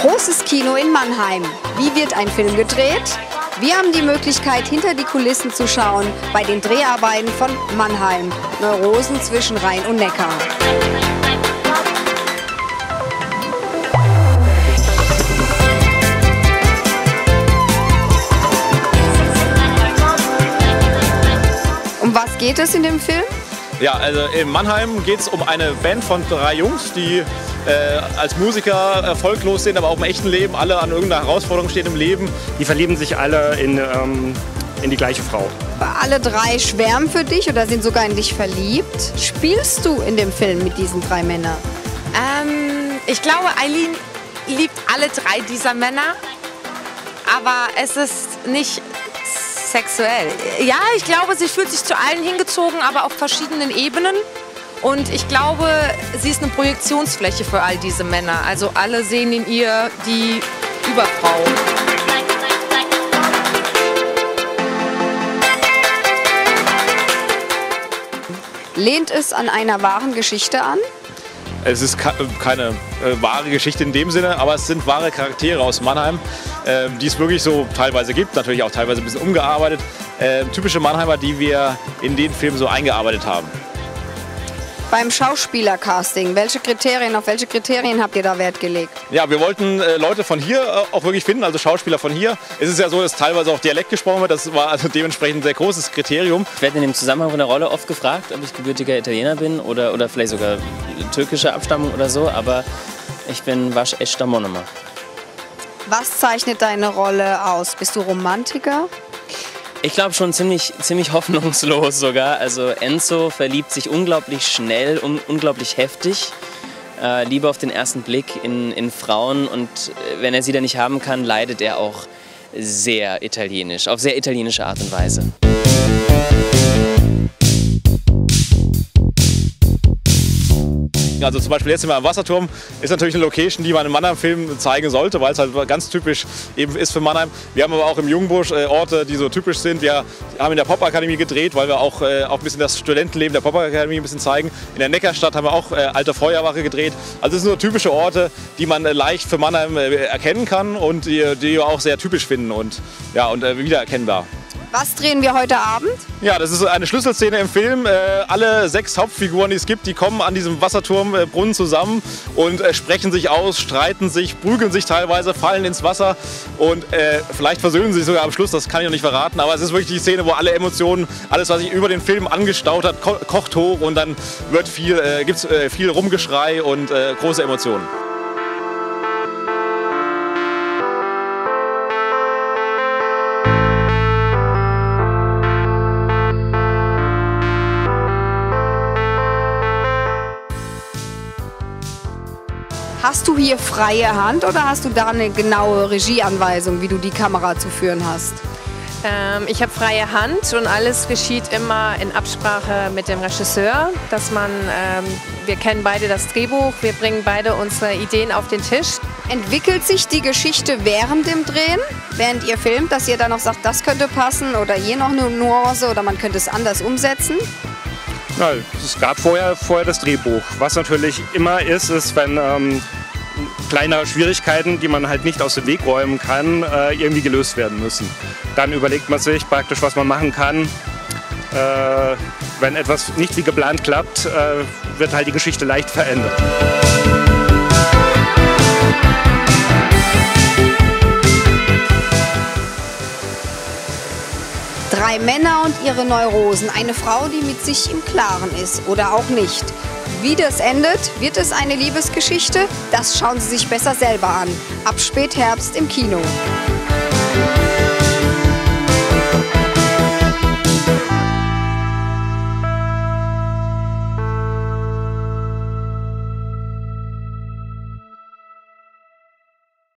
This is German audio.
Großes Kino in Mannheim. Wie wird ein Film gedreht? Wir haben die Möglichkeit, hinter die Kulissen zu schauen bei den Dreharbeiten von Mannheim. Neurosen zwischen Rhein und Neckar. Um was geht es in dem Film? Ja, also in Mannheim geht es um eine Band von drei Jungs, die äh, als Musiker erfolglos sind, aber auch im echten Leben alle an irgendeiner Herausforderung stehen im Leben. Die verlieben sich alle in, ähm, in die gleiche Frau. Alle drei schwärmen für dich oder sind sogar in dich verliebt. Spielst du in dem Film mit diesen drei Männern? Ähm, ich glaube, Eileen liebt alle drei dieser Männer, aber es ist nicht sexuell. Ja, ich glaube, sie fühlt sich zu allen hingezogen, aber auf verschiedenen Ebenen. Und ich glaube, sie ist eine Projektionsfläche für all diese Männer. Also alle sehen in ihr die Überfrau. Lehnt es an einer wahren Geschichte an? Es ist keine äh, wahre Geschichte in dem Sinne, aber es sind wahre Charaktere aus Mannheim, äh, die es wirklich so teilweise gibt, natürlich auch teilweise ein bisschen umgearbeitet. Äh, typische Mannheimer, die wir in den Film so eingearbeitet haben. Beim Schauspielercasting, welche Kriterien, auf welche Kriterien habt ihr da Wert gelegt? Ja, wir wollten äh, Leute von hier äh, auch wirklich finden, also Schauspieler von hier. Es ist ja so, dass teilweise auch Dialekt gesprochen wird. Das war also dementsprechend ein sehr großes Kriterium. Ich werde in dem Zusammenhang von der Rolle oft gefragt, ob ich gebürtiger Italiener bin oder, oder vielleicht sogar türkischer Abstammung oder so, aber ich bin waschechter Monomer. Was zeichnet deine Rolle aus? Bist du Romantiker? Ich glaube schon ziemlich, ziemlich hoffnungslos sogar. Also Enzo verliebt sich unglaublich schnell und unglaublich heftig. Äh, Liebe auf den ersten Blick in, in Frauen und äh, wenn er sie dann nicht haben kann, leidet er auch sehr italienisch, auf sehr italienische Art und Weise. Also zum Beispiel jetzt sind wir am Wasserturm, ist natürlich eine Location, die man in Mannheim-Filmen zeigen sollte, weil es halt ganz typisch eben ist für Mannheim. Wir haben aber auch im Jungbusch äh, Orte, die so typisch sind. Wir haben in der Popakademie gedreht, weil wir auch, äh, auch ein bisschen das Studentenleben der Popakademie ein bisschen zeigen. In der Neckarstadt haben wir auch äh, alte Feuerwache gedreht. Also es sind so typische Orte, die man äh, leicht für Mannheim äh, erkennen kann und die, die wir auch sehr typisch finden und, ja, und äh, wiedererkennbar. Was drehen wir heute Abend? Ja, das ist eine Schlüsselszene im Film. Äh, alle sechs Hauptfiguren, die es gibt, die kommen an diesem Wasserturmbrunnen zusammen und äh, sprechen sich aus, streiten sich, prügeln sich teilweise, fallen ins Wasser und äh, vielleicht versöhnen sie sich sogar am Schluss, das kann ich noch nicht verraten. Aber es ist wirklich die Szene, wo alle Emotionen, alles, was sich über den Film angestaut hat, ko kocht hoch und dann äh, gibt's, äh, viel Rumgeschrei und äh, große Emotionen. Hast du hier freie Hand oder hast du da eine genaue Regieanweisung, wie du die Kamera zu führen hast? Ähm, ich habe freie Hand und alles geschieht immer in Absprache mit dem Regisseur, dass man, ähm, wir kennen beide das Drehbuch, wir bringen beide unsere Ideen auf den Tisch. Entwickelt sich die Geschichte während dem Drehen, während ihr filmt, dass ihr dann noch sagt, das könnte passen oder hier noch eine Nuance oder man könnte es anders umsetzen? Ja, es gab vorher, vorher das Drehbuch. Was natürlich immer ist, ist, wenn ähm, kleine Schwierigkeiten, die man halt nicht aus dem Weg räumen kann, äh, irgendwie gelöst werden müssen. Dann überlegt man sich praktisch, was man machen kann. Äh, wenn etwas nicht wie geplant klappt, äh, wird halt die Geschichte leicht verändert. Drei Männer und ihre Neurosen. Eine Frau, die mit sich im Klaren ist oder auch nicht. Wie das endet, wird es eine Liebesgeschichte? Das schauen Sie sich besser selber an. Ab Spätherbst im Kino.